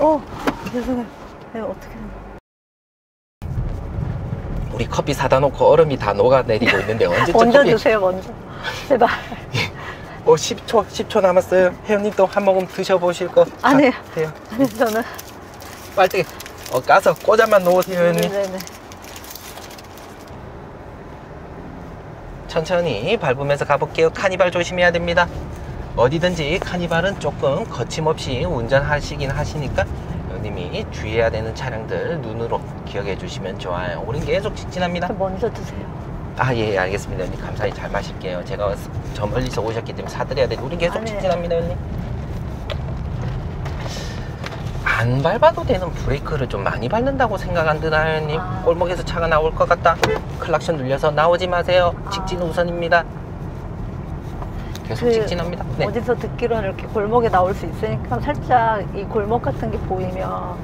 어, 죄송해요. 네, 어떻게. 우리 커피 사다 놓고 얼음이 다 녹아내리고 있는데 언제쯤 먼저 커피 드세요, 먼저. 제발. 어 10초 10초 남았어요 또한 모금 드셔보실 거 아니에요. 돼요 아니, 저는. 빨리 어, 까서 꽂아만 놓으세요 혜연님 네네네. 천천히 밟으면서 가볼게요 카니발 조심해야 됩니다 어디든지 카니발은 조금 거침없이 운전하시긴 하시니까 혜연님이 주의해야 되는 차량들 눈으로 기억해 주시면 좋아요 우린 계속 직진합니다 저 먼저 드세요. 아, 예, 알겠습니다, 형님. 감사히 잘 마실게요. 제가 저 멀리서 오셨기 때문에 사드려야 되는데, 우린 계속 아니에요. 직진합니다, 형님. 안 밟아도 되는 브레이크를 좀 많이 밟는다고 생각 안 드나요, 형님? 아. 골목에서 차가 나올 것 같다. 클락션 눌려서 나오지 마세요. 아. 직진 우선입니다. 계속 그 직진합니다. 네. 어디서 듣기로는 이렇게 골목에 나올 수 있으니까 살짝 이 골목 같은 게 보이면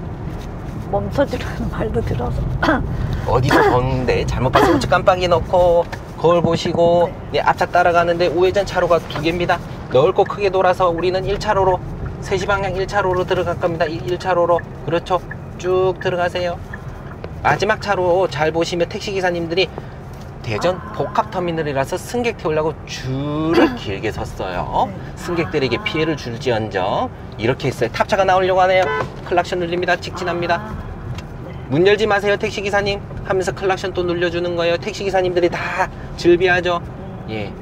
멈춰주라는 말도 들어서. 어디서 보는데 잘못 봐서 우측 깜빡이 넣고 거울 보시고 네. 네, 앞차 따라가는데 우회전 차로가 두 개입니다. 넓고 크게 돌아서 우리는 1차로로 3시 방향 1차로로 들어갈 겁니다. 1차로로 그렇죠. 쭉 들어가세요. 마지막 차로 잘 보시면 택시 기사님들이 대전 아. 복합터미널이라서 승객 태우려고 줄을 길게 섰어요. 네. 승객들에게 피해를 줄지언정 이렇게 했어요. 탑차가 나오려고 하네요. 클락션 눌립니다. 직진합니다. 아, 문 열지 마세요 택시 기사님 하면서 클락션 또 눌려주는 거예요 택시 기사님들이 다 즐비하죠 음. 예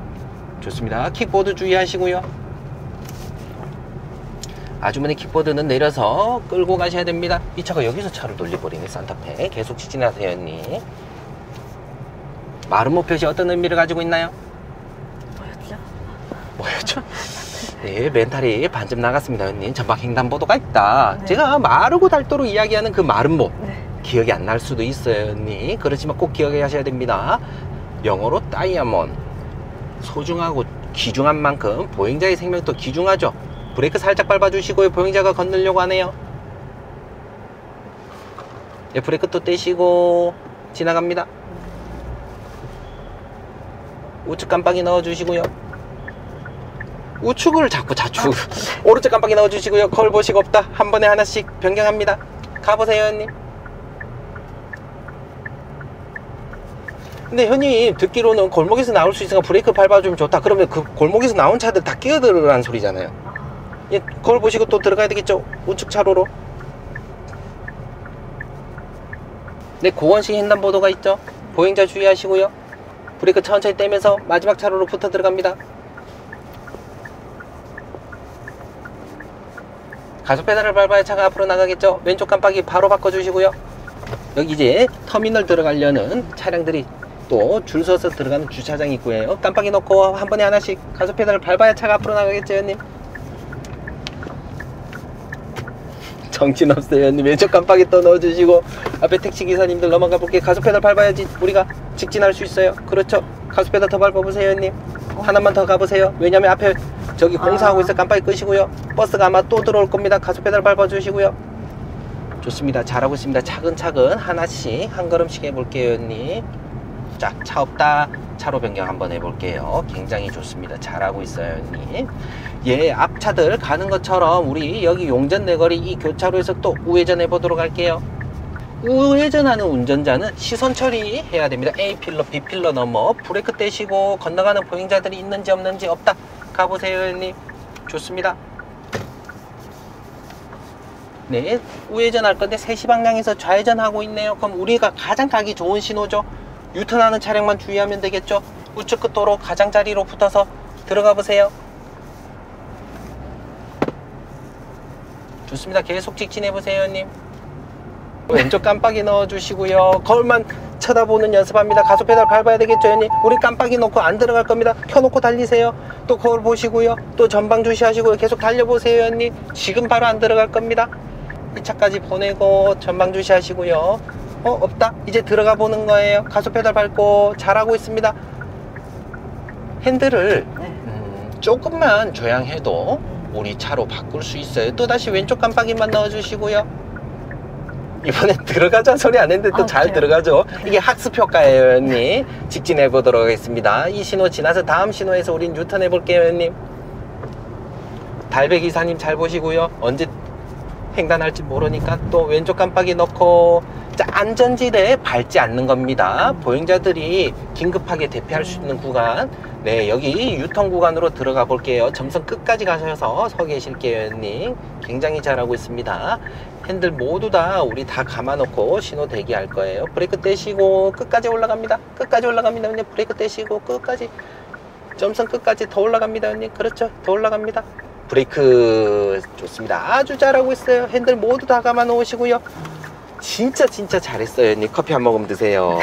좋습니다 킥보드 주의하시고요 아주머니 킥보드는 내려서 끌고 가셔야 됩니다 이 차가 여기서 차를 돌려버리네 산타페 계속 직진하세요 언니 마름모 표시 어떤 의미를 가지고 있나요? 뭐였죠? 뭐였죠? 네, 멘탈이 반쯤 나갔습니다, 언니. 전방 횡단보도가 있다. 네. 제가 마르고 닳도록 이야기하는 그 마름모. 네. 기억이 안 날 수도 있어요, 언니. 그렇지만 꼭 기억하셔야 됩니다. 영어로 다이아몬드. 소중하고 귀중한 만큼 보행자의 생명도 귀중하죠. 브레이크 살짝 밟아주시고요. 보행자가 건너려고 하네요. 예, 브레이크 또 떼시고 지나갑니다. 우측 깜빡이 넣어주시고요. 우측을 자꾸 좌측. 오른쪽 깜빡이 넣어주시고요. 거울 보시고 없다. 한 번에 하나씩 변경합니다. 가보세요, 형님. 근데 형님 듣기로는 골목에서 나올 수 있으니까 브레이크 밟아주면 좋다. 그러면 그 골목에서 나온 차들 다 끼어들으라는 소리잖아요. 예, 거울 보시고 또 들어가야 되겠죠? 우측 차로로. 네, 고원식 횡단보도가 있죠? 보행자 주의하시고요. 브레이크 천천히 떼면서 마지막 차로로 붙어 들어갑니다. 가속 페달을 밟아야 차가 앞으로 나가겠죠? 왼쪽 깜빡이 바로 바꿔주시고요. 여기 이제 터미널 들어가려는 차량들이 또 줄 서서 들어가는 주차장 입구예요. 깜빡이 넣고 한 번에 하나씩 가속 페달을 밟아야 차가 앞으로 나가겠죠, 형님? 정신 없어요, 형님. 왼쪽 깜빡이 또 넣어주시고 앞에 택시 기사님들 넘어가 볼게요. 가속 페달 밟아야지 우리가 직진할 수 있어요. 그렇죠? 가속 페달 더 밟아보세요, 형님. 하나만 더 가보세요. 왜냐면 앞에 저기 공사하고 아. 있어 깜빡이 끄시고요. 버스가 아마 또 들어올 겁니다. 가속 페달 밟아주시고요. 좋습니다. 잘하고 있습니다. 차근차근 하나씩 한 걸음씩 해볼게요, 형님. 자, 차 없다. 차로 변경 한번 해볼게요. 굉장히 좋습니다. 잘하고 있어요, 형님. 예, 앞차들 가는 것처럼 우리 여기 용전 내거리 이 교차로에서 또 우회전 해 보도록 할게요. 우회전하는 운전자는 시선 처리해야 됩니다. A 필러, B 필러 넘어 브레이크 떼시고 건너가는 보행자들이 있는지 없는지 없다. 가보세요, 형님. 좋습니다. 네, 우회전 할 건데 3시 방향에서 좌회전 하고 있네요. 그럼 우리가 가장 가기 좋은 신호죠. 유턴하는 차량만 주의하면 되겠죠. 우측 끝도로 가장자리로 붙어서 들어가 보세요. 좋습니다. 계속 직진해 보세요, 형님. 왼쪽 깜빡이 넣어주시고요. 거울만 쳐다보는 연습합니다. 가속 페달 밟아야 되겠죠, 형님. 우리 깜빡이 놓고 안 들어갈 겁니다. 켜놓고 달리세요. 또 거울 보시고요. 또 전방 주시하시고요. 계속 달려보세요, 형님. 지금 바로 안 들어갈 겁니다. 1차까지 보내고 전방 주시하시고요. 어, 없다. 이제 들어가 보는 거예요. 가속 페달 밟고 잘하고 있습니다. 핸들을 네. 음, 조금만 조향해도 우리 차로 바꿀 수 있어요. 또 다시 왼쪽 깜빡이만 넣어주시고요. 이번엔 들어가자 소리 안 했는데 또 아, 잘? 들어가죠. 이게 학습 효과예요, 언니. 직진해 보도록 하겠습니다. 이 신호 지나서 다음 신호에서 우린 유턴해 볼게요, 언님. 달배 기사님 잘 보시고요. 언제 횡단할지 모르니까 또 왼쪽 깜빡이 넣고 자, 안전지대에 밟지 않는 겁니다. 보행자들이 긴급하게 대피할 수 있는 구간. 네, 여기 유턴 구간으로 들어가 볼게요. 점선 끝까지 가셔서 서 계실게요, 형님. 굉장히 잘하고 있습니다. 핸들 모두 다 우리 다 감아놓고 신호 대기할 거예요. 브레이크 떼시고 끝까지 올라갑니다. 끝까지 올라갑니다, 형님. 브레이크 떼시고 끝까지. 점선 끝까지 더 올라갑니다, 형님. 그렇죠. 더 올라갑니다. 브레이크 좋습니다. 아주 잘하고 있어요. 핸들 모두 다 감아 놓으시고요. 진짜 진짜 잘했어요, 형님. 커피 한 모금 드세요.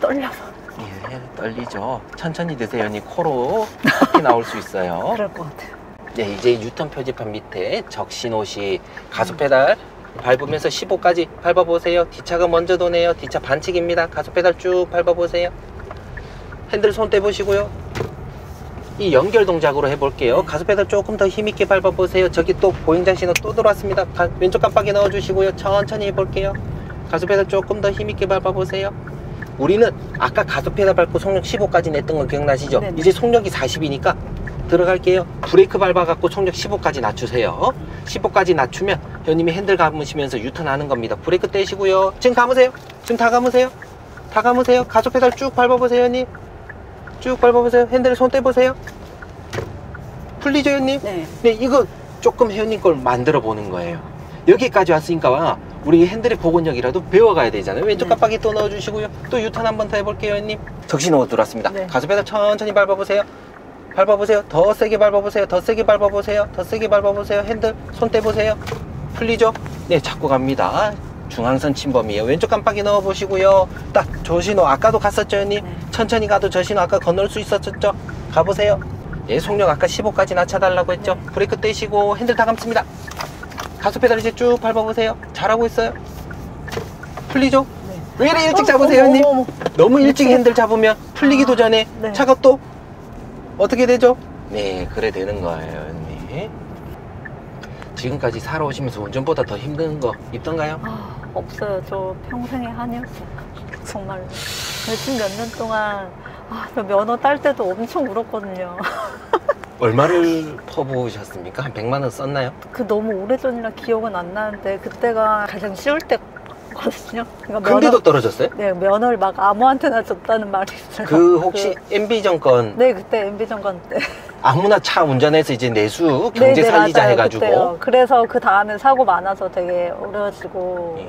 떨려서 예, 떨리죠. 천천히 드세요, 형님. 코로 커피 나올 수 있어요. 그럴 것 같아요. 네, 이제 유턴 표지판 밑에 적신호시 가속 페달 밟으면서 15까지 밟아보세요. 뒷차가 먼저 도네요. 뒷차 반칙입니다. 가속 페달 쭉 밟아보세요. 핸들 손 떼보시고요. 이 연결 동작으로 해볼게요. 가속 페달 조금 더 힘있게 밟아보세요. 저기 또 보행자 신호 또 들어왔습니다. 가- 왼쪽 깜빡이 넣어주시고요. 천천히 해볼게요. 가속 페달 조금 더 힘있게 밟아보세요. 우리는 아까 가속 페달 밟고 속력 15까지 냈던 거 기억나시죠? 네네. 이제 속력이 40이니까 들어갈게요. 브레이크 밟아갖고 속력 15까지 낮추세요. 15까지 낮추면 회원님이 핸들 감으시면서 유턴하는 겁니다. 브레이크 떼시고요. 지금 감으세요. 지금 다 감으세요. 다 감으세요. 가속 페달 쭉 밟아보세요, 회원님. 쭉 밟아보세요. 핸들을 손 떼보세요. 풀리죠, 회원님? 네. 네, 이거 조금 회원님 걸 만들어 보는 거예요. 여기까지 왔으니까 우리 핸들의 복원력이라도 배워가야 되잖아요. 왼쪽 네. 깜빡이 또 넣어주시고요. 또 유턴 한 번 더 해볼게요, 회원님. 적신호 들어왔습니다. 네. 가속 페달 천천히 밟아보세요. 밟아보세요. 더 세게 밟아보세요. 더 세게 밟아보세요. 더 세게 밟아보세요. 핸들 손 떼보세요. 풀리죠? 네, 잡고 갑니다. 중앙선 침범이에요. 왼쪽 깜빡이 넣어 보시고요. 딱 저 신호 아까도 갔었죠, 형님? 네. 천천히 가도 저 신호 아까 건널 수 있었죠? 가보세요. 예, 속력 아까 15까지 낮춰달라고 했죠? 브레이크 떼시고 핸들 다 감습니다. 가속 페달 이제 쭉 밟아보세요. 잘하고 있어요. 풀리죠? 네. 왜 이리 일찍 어, 잡으세요, 형님? 너무 일찍 핸들 잡으면 풀리기도 전에 네. 차가 또 어떻게 되죠? 네, 그래 되는 거예요, 형님. 지금까지 살아오시면서 운전보다 더 힘든 거 있던가요? 아, 없어요. 저 평생의 한이었어요. 정말로. 지금 몇년 동안 아, 저 면허 딸 때도 엄청 울었거든요. 얼마를 퍼부으셨습니까? 한 100만 원 썼나요? 그 너무 오래전이라 기억은 안 나는데 그때가 가장 쉬울 때 거든요. 그러니까 근데도 떨어졌어요? 네, 면허를 막 아무한테나 줬다는 말이 있어요. 그 혹시 MB 정권 네, 그때 MB 정권 때. 아무나 차 운전해서 이제 내수 네, 경제 네, 살리자 맞아요. 해가지고 그때요. 그래서 그 다음에 사고 많아서 되게 어려워지고 예,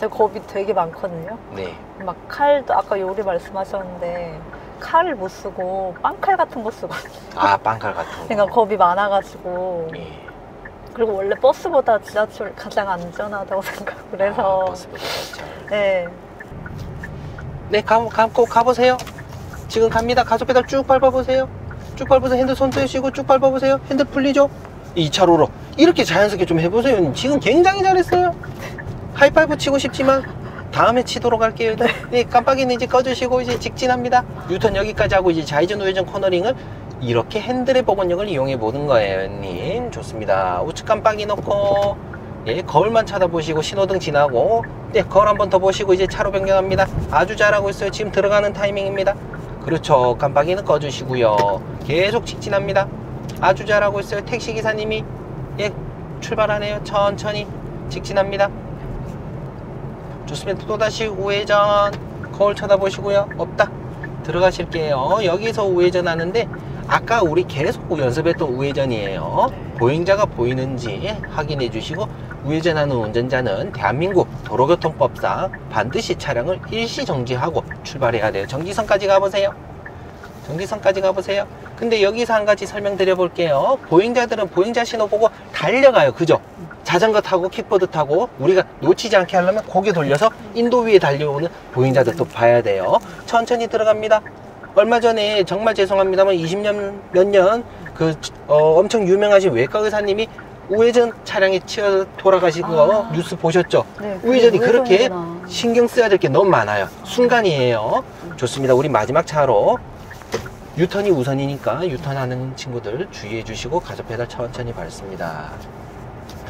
제가 겁이 되게 많거든요. 네. 막 칼도 아까 요리 말씀하셨는데 칼을 못 쓰고 빵칼 같은 거 쓰거든요. 아 빵칼 같은 거. 그러니까 겁이 많아가지고 예. 그리고 원래 버스보다 지하철 가장 안전하다고 생각을 해서 아, 버스보다. 네. 네, 가, 가, 꼭 가보세요. 지금 갑니다. 가속 페달 쭉 밟아보세요. 쭉 밟으세요. 핸들 손 떼시고 쭉 밟아보세요. 핸들 풀리죠? 2차로로. 이렇게 자연스럽게 좀 해보세요. 지금 굉장히 잘했어요. 하이파이브 치고 싶지만 다음에 치도록 할게요. 네, 깜빡이는 이제 꺼주시고 이제 직진합니다. 유턴 여기까지 하고 이제 좌회전 우회전 코너링을 이렇게 핸들의 복원력을 이용해 보는 거예요, 님. 좋습니다. 우측 깜빡이 넣고 예, 거울만 쳐다보시고 신호등 지나고 네, 거울 한번 더 보시고 이제 차로 변경합니다. 아주 잘하고 있어요. 지금 들어가는 타이밍입니다. 그렇죠. 깜빡이는 꺼주시고요. 계속 직진합니다. 아주 잘하고 있어요. 택시 기사님이 예, 출발하네요. 천천히 직진합니다. 좋습니다. 또다시 우회전 거울 쳐다보시고요. 없다. 들어가실게요. 여기서 우회전 하는데 아까 우리 계속 연습했던 우회전이에요. 보행자가 보이는지 확인해 주시고 우회전하는 운전자는 대한민국 도로교통법상 반드시 차량을 일시 정지하고 출발해야 돼요. 정지선까지 가보세요. 정지선까지 가보세요. 근데 여기서 한 가지 설명드려 볼게요. 보행자들은 보행자 신호 보고 달려가요. 그죠? 자전거 타고 킥보드 타고 우리가 놓치지 않게 하려면 고개 돌려서 인도 위에 달려오는 보행자들도 봐야 돼요. 천천히 들어갑니다. 얼마 전에 정말 죄송합니다만 20년 몇 년그 엄청 유명하신 외과 의사님이 우회전 차량에 치여 돌아가신 거 아. 뉴스 보셨죠? 네, 우회전이 그렇게. 신경 써야 될 게 너무 많아요. 순간이에요. 좋습니다. 우리 마지막 차로 유턴이 우선이니까 유턴하는 친구들 주의해 주시고 가속 페달 천천히 밟습니다.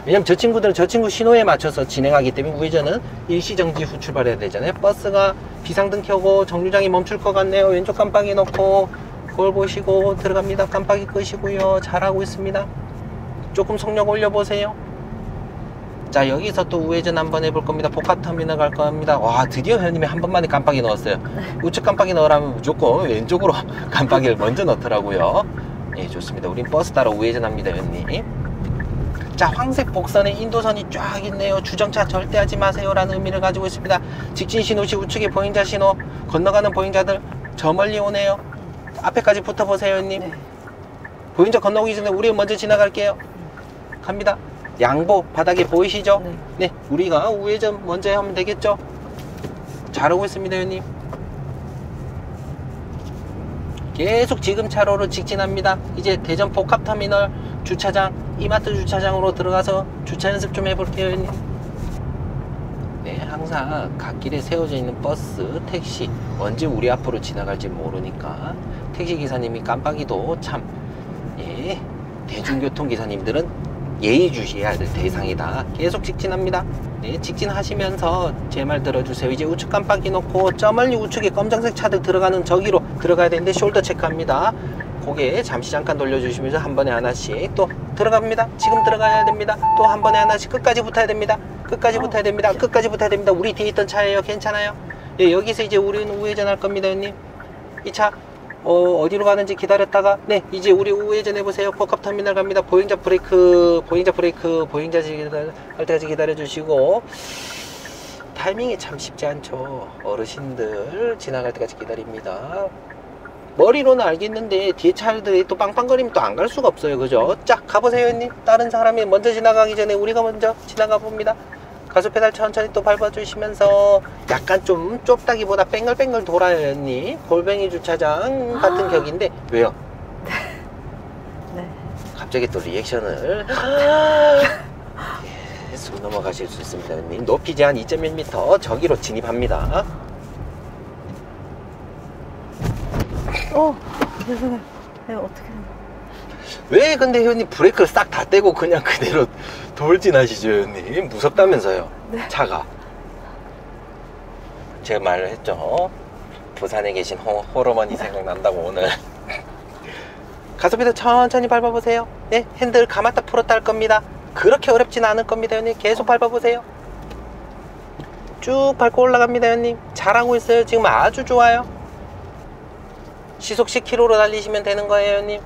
왜냐면 저 친구들은 저 친구 신호에 맞춰서 진행하기 때문에 우회전은 일시정지 후 출발해야 되잖아요. 버스가 비상등 켜고 정류장이 멈출 것 같네요. 왼쪽 깜빡이 넣고 거울 보시고 들어갑니다. 깜빡이 끄시고요. 잘하고 있습니다. 조금 속력 올려보세요. 자 여기서 또 우회전 한번 해볼 겁니다. 복합터미널 갈 겁니다. 와 드디어 회원님이 한 번만에 깜빡이 넣었어요. 우측 깜빡이 넣으라면 무조건 왼쪽으로 깜빡이를 먼저 넣더라고요. 예 좋습니다. 우린 버스 따라 우회전합니다 회원님. 자 황색 복선에 인도선이 쫙 있네요. 주정차 절대 하지 마세요 라는 의미를 가지고 있습니다. 직진 신호 시 우측에 보행자 신호 건너가는 보행자들 저 멀리 오네요. 앞에까지 붙어보세요 회원님. 네. 보행자 건너오기 전에 우리 먼저 지나갈게요. 갑니다. 양보 바닥에 보이시죠? 네. 네, 우리가 우회전 먼저 하면 되겠죠? 잘하고 있습니다, 형님. 계속 지금 차로로 직진합니다. 이제 대전 복합터미널 주차장, 이마트 주차장으로 들어가서 주차 연습 좀 해볼게요. 네, 항상 갓길에 세워져 있는 버스, 택시 언제 우리 앞으로 지나갈지 모르니까 택시 기사님이 깜빡이도 참 예, 대중교통 기사님들은 예의 주시해야 될 대상이다. 계속 직진합니다. 네, 직진하시면서 제 말 들어주세요. 이제 우측 깜빡이 놓고 저 멀리 우측에 검정색 차들 들어가는 저기로 들어가야 되는데 숄더 체크합니다. 고개 잠시 잠깐 돌려주시면서 한 번에 하나씩 또 들어갑니다. 지금 들어가야 됩니다. 또 한 번에 하나씩 끝까지 붙어야 됩니다. 끝까지 붙어야 됩니다. 끝까지 붙어야 됩니다. 우리 뒤에 있던 차예요. 괜찮아요? 예, 여기서 이제 우리는 우회전할 겁니다, 형님. 이 차 어, 어디로 가는지 기다렸다가 네 이제 우리 우회전 해 보세요 복합터미널 갑니다 보행자 브레이크 보행자 브레이크 보행자 기다려, 할 때까지 기다려 주시고 타이밍이 참 쉽지 않죠 어르신들 지나갈 때까지 기다립니다 머리로는 알겠는데 뒤에 차들이 또 빵빵거리면 또 안 갈 수가 없어요. 그죠? 자 가보세요 형님. 다른 사람이 먼저 지나가기 전에 우리가 먼저 지나가 봅니다. 가속 페달 천천히 또 밟아주시면서 약간 좀 좁다기보다 뺑글뺑글 돌아요 언니 골뱅이 주차장 같은 아. 격인데. 왜요? 네. 갑자기 또 리액션을. 예, 쑥 넘어가실 수 있습니다 언니 높이 제한 2.1m 저기로 진입합니다 어, 죄송해요. 네, 어떻게? 왜 근데 회원님 브레이크를 싹 다 떼고 그냥 그대로 돌진하시죠 회원님 무섭다면서요 네. 차가. 제가 말을 했죠. 부산에 계신 호, 호러머니 생각난다고 오늘. 가속비도 천천히 밟아보세요. 네 핸들 감았다 풀었다 할 겁니다. 그렇게 어렵진 않을 겁니다 회원님. 계속 밟아보세요. 쭉 밟고 올라갑니다 회원님. 잘하고 있어요. 지금 아주 좋아요 시속 10km로 달리시면 되는 거예요 회원님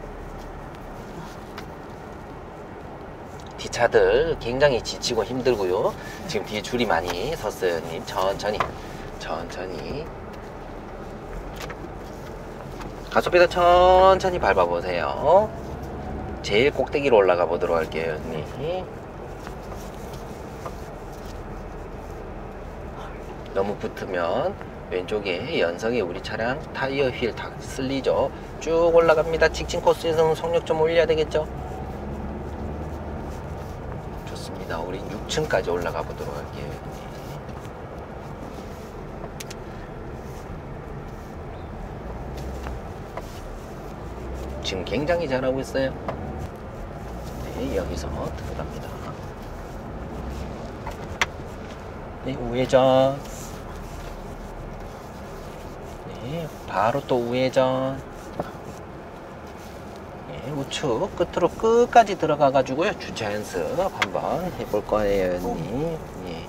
뒷차들 굉장히 지치고 힘들고요. 지금 뒤에 줄이 많이 섰어요, 님. 천천히, 천천히. 가속비도 천천히 밟아보세요. 제일 꼭대기로 올라가 보도록 할게요, 님. 너무 붙으면 왼쪽에 연석에 우리 차량 타이어 휠 다 쓸리죠. 쭉 올라갑니다. 직진 코스에서는 속력 좀 올려야 되겠죠. 좋습니다. 우리 6층까지 올라가 보도록 할게요. 지금 굉장히 잘하고 있어요. 네, 여기서 들어갑니다. 네, 우회전. 네, 바로 또 우회전. 예, 우측 끝으로 끝까지 들어가 가지고요. 주차 연습 한번 해볼 거예요 언니. 예.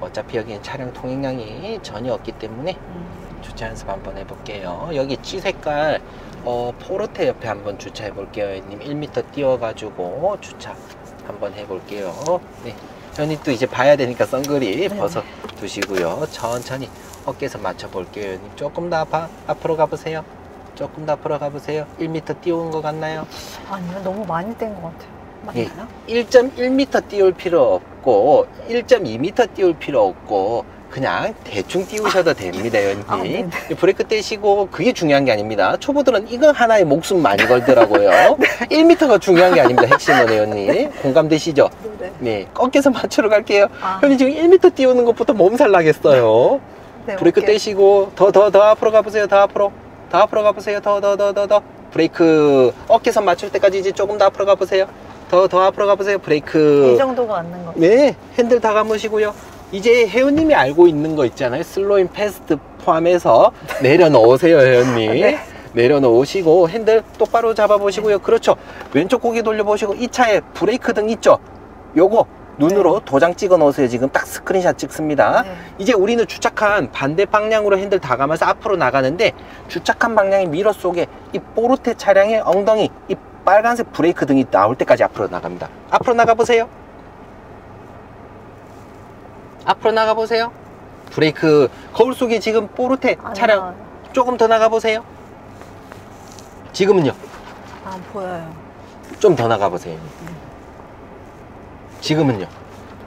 어차피 여기는 차량 통행량이 전혀 없기 때문에 음, 주차 연습 한번 해볼게요. 여기 찌 색깔 어, 포르테 옆에 한번 주차해 볼게요 님. 1m 띄워 가지고 주차 한번 해볼게요. 네. 현이 또 이제 봐야 되니까 선글이 네. 벗어 두시고요. 천천히 어깨에서 맞춰 볼게요 님 조금 더 앞, 앞으로 가보세요 조금 더 앞으로 가보세요 1m 띄운 것 같나요? 아니요, 너무 많이 뗀 것 같아요. 맞나요? 1.1m 띄울 필요 없고 1.2m 띄울 필요 없고 그냥 대충 띄우셔도 됩니다 연님 아, 네네. 브레이크 떼시고 그게 중요한 게 아닙니다 초보들은 이거 하나에 목숨 많이 걸더라고요 1m가 중요한 게 아닙니다 핵심은 연님 공감되시죠? 네. 네 꺾여서 맞추러 갈게요 아, 현이 지금 1m 띄우는 것부터 몸살 나겠어요 네, 브레이크 오케이. 떼시고 더 더 더 앞으로 가보세요 더 앞으로 더 앞으로 가보세요 더 더 더 더 더 브레이크 어깨선 맞출 때까지 이제 조금 더 앞으로 가보세요 더 더 앞으로 가보세요 브레이크 이 정도가 앉는 거. 네 핸들 다 감으시고요 이제 회원님이 알고 있는 거 있잖아요 slow in fast 포함해서 내려놓으세요 회원님 네. 내려놓으시고 핸들 똑바로 잡아보시고요. 그렇죠. 왼쪽 고개 돌려보시고 이 차에 브레이크 등 있죠. 요거 눈으로 도장 찍어 놓으세요. 지금 딱 스크린샷 찍습니다. 네. 이제 우리는 주차칸 반대 방향으로 핸들 다 감아서 앞으로 나가는데 주차칸 방향의 미러 속에 이 포르테 차량의 엉덩이 이 빨간색 브레이크 등이 나올 때까지 앞으로 나갑니다. 앞으로 나가 보세요. 앞으로 나가 보세요. 브레이크 거울 속에 지금 포르테 안 차량 나와요. 조금 더 나가 보세요. 지금은요. 안 보여요. 좀 더 나가 보세요. 지금은요.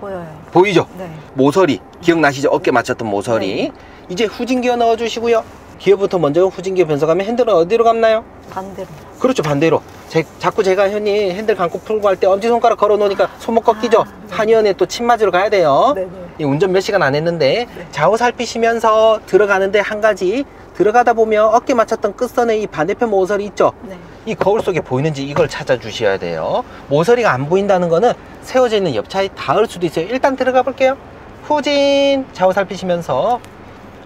보여요. 보이죠? 네. 모서리 기억나시죠? 어깨 맞췄던 모서리. 이제 후진 기어 넣어 주시고요. 기어부터 먼저 후진 기어 변속하면 핸들은 어디로 감나요? 반대로. 그렇죠 반대로 제- 자꾸 제가 현이 핸들 감고 풀고 할 때 엄지손가락 걸어 놓으니까 손목 꺾이죠 아, 네. 한의원에 또 침 맞으러 가야 돼요 네네. 이 운전 몇 시간 안 했는데 네. 좌우 살피시면서 들어가는데 한 가지 들어가다 보면 어깨 맞췄던 끝선에 이 반대편 모서리 있죠? 네. 이 거울 속에 보이는지 이걸 찾아 주셔야 돼요. 모서리가 안 보인다는 거는 세워져 있는 옆차에 닿을 수도 있어요. 일단 들어가 볼게요. 후진! 좌우 살피시면서.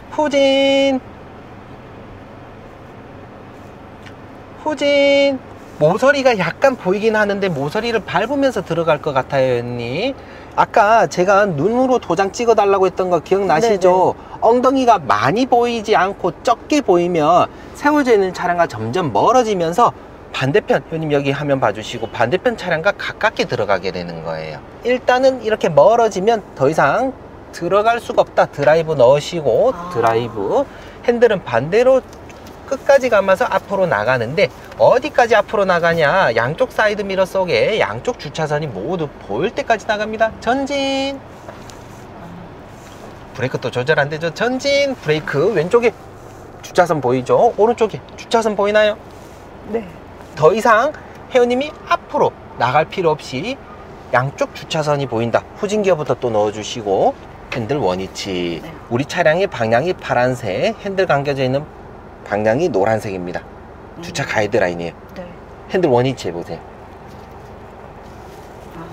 후진! 후진! 모서리가 약간 보이긴 하는데 모서리를 밟으면서 들어갈 것 같아요 언니 아까 제가 눈으로 도장 찍어 달라고 했던 거 기억나시죠? 엉덩이가 많이 보이지 않고 적게 보이면 세워져 있는 차량과 점점 멀어지면서 반대편 회원님 여기 화면 봐주시고 반대편 차량과 가깝게 들어가게 되는 거예요. 일단은 이렇게 멀어지면 더 이상 들어갈 수가 없다. 드라이브 넣으시고 아. 드라이브. 핸들은 반대로 끝까지 감아서 앞으로 나가는데 어디까지 앞으로 나가냐? 양쪽 사이드 미러 속에 양쪽 주차선이 모두 보일 때까지 나갑니다. 전진! 브레이크 또 조절 안 되죠. 전진! 브레이크 왼쪽에 주차선 보이죠? 오른쪽에 주차선 보이나요? 네. 더 이상 회원님이 앞으로 나갈 필요 없이 양쪽 주차선이 보인다. 후진 기어부터 또 넣어주시고 핸들 원위치. 네. 우리 차량의 방향이 파란색 핸들 감겨져 있는 방향이 노란색입니다 음. 주차 가이드라인이에요 네. 핸들 원위치 해보세요 아.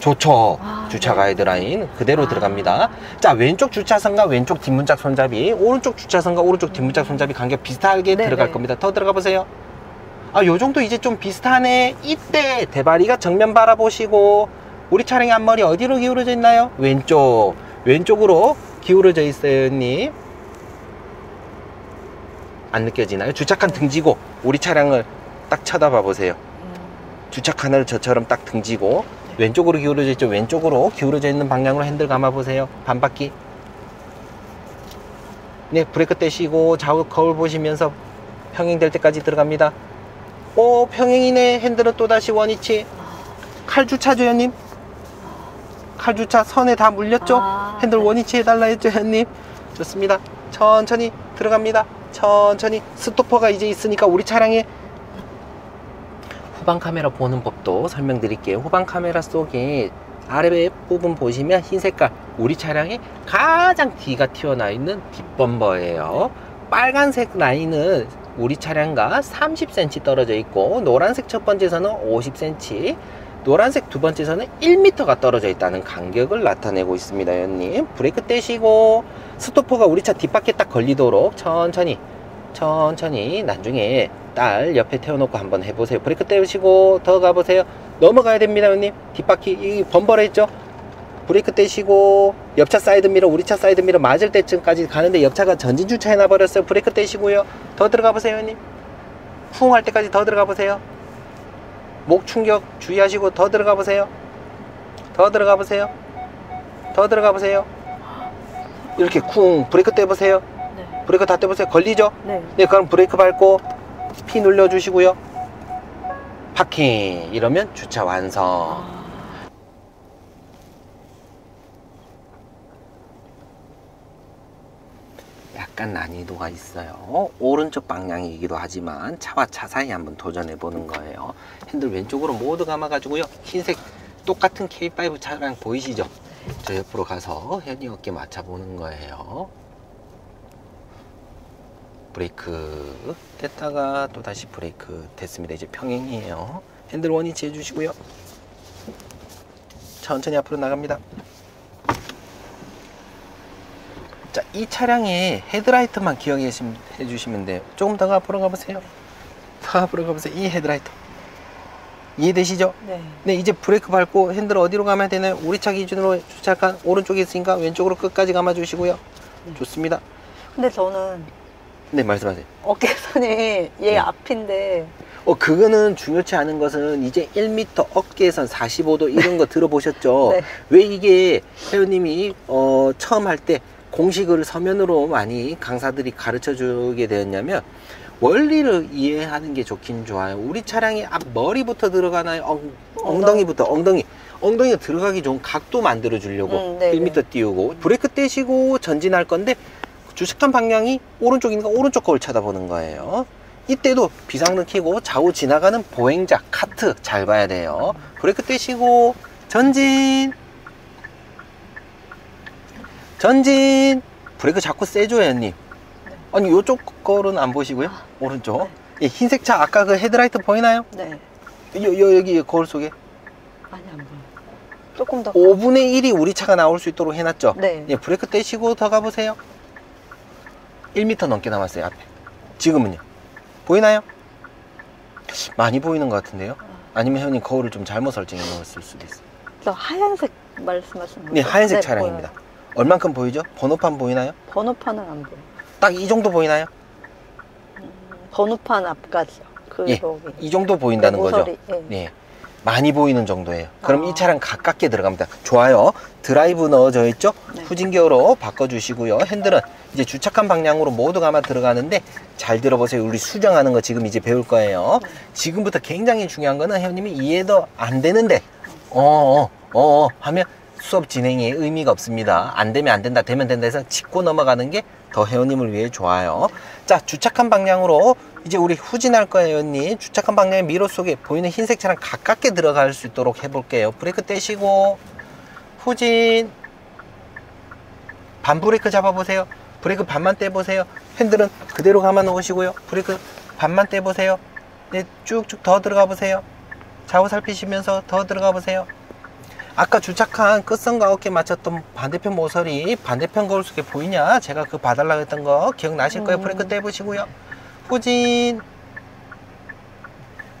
좋죠 아, 주차 네. 가이드라인 그대로 아. 들어갑니다 자 왼쪽 주차선과 왼쪽 뒷문짝 손잡이 오른쪽 주차선과 오른쪽 뒷문짝 손잡이 간격 비슷하게 네, 들어갈 네. 겁니다 더 들어가 보세요 아 요 정도 이제 좀 비슷하네 이때 대바리가 정면 바라보시고 우리 차량의 앞머리 어디로 기울어져 있나요 왼쪽 왼쪽으로 기울어져 있어요 형님 안 느껴지나요? 주차칸 등지고 우리 차량을 딱 쳐다봐 보세요. 음. 주차칸을 저처럼 딱 등지고 왼쪽으로 기울어져 있죠. 왼쪽으로 기울어져 있는 방향으로 핸들 감아 보세요. 반바퀴. 네 브레이크 떼시고 좌우 거울 보시면서 평행될 때까지 들어갑니다. 오 평행이네. 핸들은 또다시 원위치. 칼 주차죠 형님? 칼 주차 선에 다 물렸죠? 아, 핸들 네. 원위치 해달라 했죠 형님? 좋습니다. 천천히 들어갑니다 천천히 스토퍼가 이제 있으니까 우리 차량에 후방 카메라 보는 법도 설명드릴게요. 후방 카메라 속에 아래 부분 보시면 흰 색깔 우리 차량의 가장 뒤가 튀어나와 있는 뒷범버예요. 빨간색 라인은 우리 차량과 30cm 떨어져 있고 노란색 첫 번째 선은 50cm 노란색 두 번째 선은 1m가 떨어져 있다는 간격을 나타내고 있습니다 형님. 브레이크 떼시고 스토퍼가 우리 차 뒷바퀴에 딱 걸리도록 천천히 천천히 나중에 딸 옆에 태워놓고 한번 해보세요. 브레이크 떼시고 더 가보세요. 넘어가야 됩니다 회원님. 뒷바퀴 있죠? 브레이크 떼시고 옆차 사이드미러 우리 차 사이드미러 맞을 때쯤까지 가는데 옆차가 전진 주차 해 놔버렸어요. 브레이크 떼시고요. 더 들어가 보세요 회원님. 쿵할 때까지 더 들어가 보세요 목 충격 주의하시고 더 들어가 보세요 더 들어가 보세요 더 들어가 보세요 이렇게 쿵 브레이크 떼 보세요 네. 브레이크 다 떼 보세요 걸리죠 네. 네 그럼 브레이크 밟고 P 눌러 주시고요 파킹 이러면 주차 완성 아. 약간 난이도가 있어요. 오른쪽 방향이기도 하지만 차와 차 사이 한번 도전해 보는 거예요. 핸들 왼쪽으로 모두 감아가지고요. 흰색 똑같은 K5 차량 보이시죠? 저 옆으로 가서 현이 어깨 맞춰보는 거예요. 브레이크 뗐다가 또 다시 브레이크 됐습니다. 이제 평행이에요. 핸들 원위치 해주시고요. 천천히 앞으로 나갑니다. 자, 이 차량의 헤드라이트만 기억해 주시면 돼요. 조금 더 앞으로 가보세요. 더 앞으로 가보세요. 이 헤드라이트. 이해되시죠? 네. 네, 이제 브레이크 밟고 핸들 어디로 가면 되나요? 우리 차 기준으로 주차한 오른쪽에 있으니까 왼쪽으로 끝까지 감아주시고요. 네. 좋습니다. 근데 저는 네, 말씀하세요. 어깨선이 얘 네. 앞인데 어, 그거는 중요치 않은 것은 이제 1m 어깨선 45도 이런 거 들어보셨죠? 네. 왜 이게 회원님이 어, 처음 할 때 공식을 서면으로 많이 강사들이 가르쳐 주게 되었냐면 원리를 이해하는 게 좋긴 좋아요. 우리 차량이 앞 머리부터 들어가나요? 엉, 엉덩이부터 엉덩이. 엉덩이가 들어가기 좋은 각도 만들어 주려고 음, 네, 1m 띄우고 브레이크 떼시고 전진할 건데 주식한 방향이 오른쪽이니까 오른쪽 거울 쳐다보는 거예요. 이때도 비상등 켜고 좌우 지나가는 보행자, 카트 잘 봐야 돼요. 브레이크 떼시고 전진 전진 브레이크 자꾸 세줘요 형님 아니 요쪽 거는 안 보시고요 오른쪽 네. 예, 흰색 차 아까 그 헤드라이트 보이나요? 네. 요, 요 여기 거울 속에 많이 안 보여. 조금 더. 5분의 1이 우리 차가 나올 수 있도록 해놨죠 네. 예, 브레이크 떼시고 더 가보세요 1m 넘게 남았어요 앞에 지금은요 보이나요? 많이 보이는 것 같은데요 아니면 형님 거울을 좀 잘못 설정해 놓았을 수도 있어요 저 하얀색 말씀하시는 거죠? 네 하얀색 네, 차량입니다 보여요. 얼만큼 보이죠? 번호판 보이나요? 번호판은 안 보여. 딱 이 정도 보이나요? 음, 번호판 앞까지요. 그 예. 이 정도 보인다는 거죠 모서리, 예. 네. 많이 보이는 정도예요. 그럼 아. 이 차량 가깝게 들어갑니다. 좋아요. 드라이브 넣어져 있죠? 네. 후진기어로 바꿔주시고요. 핸들은 이제 주착한 방향으로 모두 감아 들어가는데 잘 들어보세요. 우리 수정하는 거 지금 이제 배울 거예요. 네. 지금부터 굉장히 중요한 거는 회원님이 이해도 안 되는데 어어 어, 하면 수업 진행에 의미가 없습니다. 안 되면 안 된다, 되면 된다 해서 짚고 넘어가는 게 더 회원님을 위해 좋아요. 자, 주차칸 방향으로 이제 우리 후진할 거예요, 회원님. 주차칸 방향의 미러 속에 보이는 흰색 차랑 가깝게 들어갈 수 있도록 해볼게요. 브레이크 떼시고 후진 반 브레이크 잡아보세요. 브레이크 반만 떼보세요. 핸들은 그대로 감아 놓으시고요. 브레이크 반만 떼보세요. 네, 쭉쭉 더 들어가 보세요. 좌우 살피시면서 더 들어가 보세요. 아까 주착한 끝선과 어깨 맞췄던 반대편 모서리 반대편 거울 속에 보이냐? 제가 그 봐달라고 했던 거 기억나실 거예요. 음. 브레이크 떼보시고요. 후진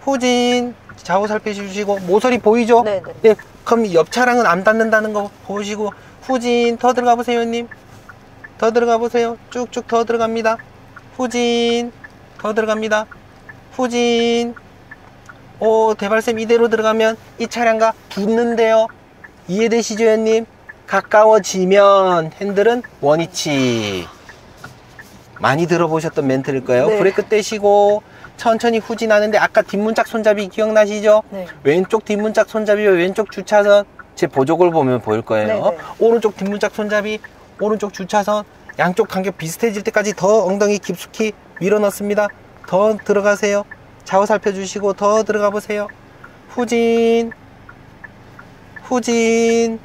후진 좌우 살피시고 모서리 보이죠? 네, 네. 네, 그럼 옆 차량은 안 닿는다는 거 보시고 후진 더 들어가 보세요, 형님. 더 들어가 보세요. 쭉쭉 더 들어갑니다. 후진 더 들어갑니다. 후진. 오, 대발샘 이대로 들어가면 이 차량과 붙는데요. 이해되시죠, 형님? 가까워지면 핸들은 원위치. 많이 들어보셨던 멘트일 거예요. 네. 브레이크 떼시고 천천히 후진하는데 아까 뒷문짝 손잡이 기억나시죠? 네. 왼쪽 뒷문짝 손잡이와 왼쪽 주차선 제 보조걸 보면 보일 거예요. 네네. 오른쪽 뒷문짝 손잡이, 오른쪽 주차선 양쪽 간격 비슷해질 때까지 더 엉덩이 깊숙이 밀어 넣습니다. 더 들어가세요. 좌우 살펴주시고 더 들어가 보세요. 후진, 후진,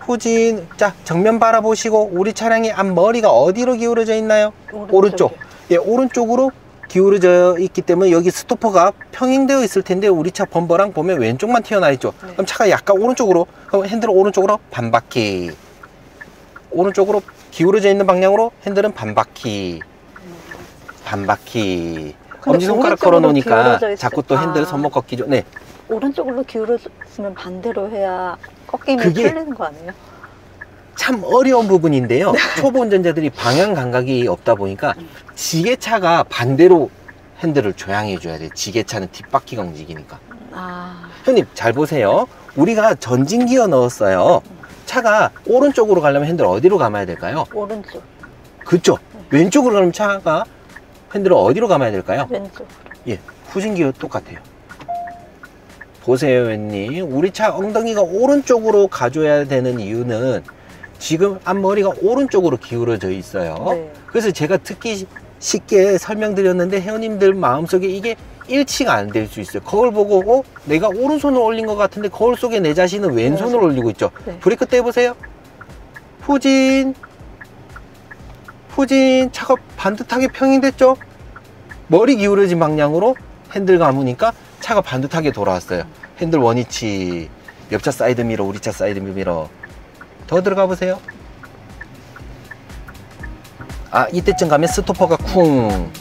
후진. 자 정면 바라보시고 우리 차량의 앞머리가 어디로 기울어져 있나요? 오른쪽. 오른쪽이요. 예, 오른쪽으로 기울어져 있기 때문에 여기 스토퍼가 평행되어 있을 텐데 우리 차 범버랑 보면 왼쪽만 튀어나와 있죠. 네. 그럼 차가 약간 오른쪽으로 그럼 핸들을 오른쪽으로 반 바퀴. 오른쪽으로 기울어져 있는 방향으로 핸들은 반 바퀴. 반 바퀴. 근데 엄지손가락 걸어 놓으니까 자꾸 때- 또 핸들 아. 손목 꺾이죠. 네. 오른쪽으로 기울어지면 반대로 해야 꺾임이 그게- 풀리는 거 아니에요? 참 어려운 부분인데요. 초보 운전자들이 방향 감각이 없다 보니까 지게차가 반대로 핸들을 조향해 줘야 돼요. 지게차는 뒷바퀴가 움직이니까. 아, 형님 잘 보세요. 우리가 전진 기어 넣었어요. 차가 오른쪽으로 가려면 핸들 어디로 감아야 될까요? 오른쪽, 그쵸? 왼쪽으로 가면 차가 핸들을 어디로 감아야 될까요? 왼쪽. 예, 후진 기어 똑같아요. 보세요, 웬님. 우리 차 엉덩이가 오른쪽으로 가줘야 되는 이유는 지금 앞머리가 오른쪽으로 기울어져 있어요. 네. 그래서 제가 듣기 쉽게 설명드렸는데 회원님들 마음속에 이게 일치가 안 될 수 있어요. 거울 보고 어? 내가 오른손을 올린 것 같은데 거울 속에 내 자신은 왼손을 왼손. 올리고 있죠. 네. 브레이크 떼보세요. 후진 후진 차가 반듯하게 평행됐죠. 머리 기울어진 방향으로 핸들 감으니까 차가 반듯하게 돌아왔어요. 핸들 원위치 옆차 사이드 미러 우리 차 사이드 미러. 더 들어가 보세요. 아 이때쯤 가면 스토퍼가 쿵.